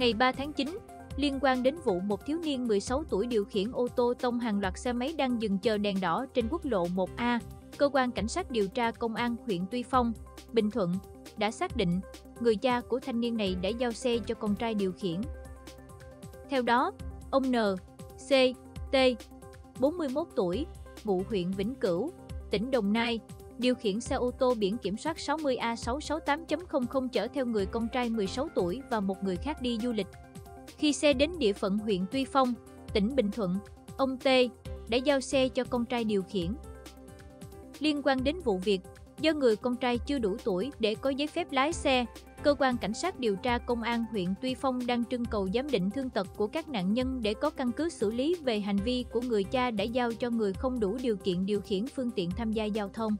Ngày 3 tháng 9, liên quan đến vụ một thiếu niên 16 tuổi điều khiển ô tô tông hàng loạt xe máy đang dừng chờ đèn đỏ trên quốc lộ 1A, cơ quan cảnh sát điều tra công an huyện Tuy Phong, Bình Thuận đã xác định người cha của thanh niên này đã giao xe cho con trai điều khiển. Theo đó, ông N, C, T, 41 tuổi, ngụ huyện Vĩnh Cửu, tỉnh Đồng Nai, điều khiển xe ô tô biển kiểm soát 60A668.00 chở theo người con trai 16 tuổi và một người khác đi du lịch. Khi xe đến địa phận huyện Tuy Phong, tỉnh Bình Thuận, ông T đã giao xe cho con trai điều khiển. Liên quan đến vụ việc, do người con trai chưa đủ tuổi để có giấy phép lái xe, cơ quan cảnh sát điều tra công an huyện Tuy Phong đang trưng cầu giám định thương tật của các nạn nhân để có căn cứ xử lý về hành vi của người cha đã giao cho người không đủ điều kiện điều khiển phương tiện tham gia giao thông.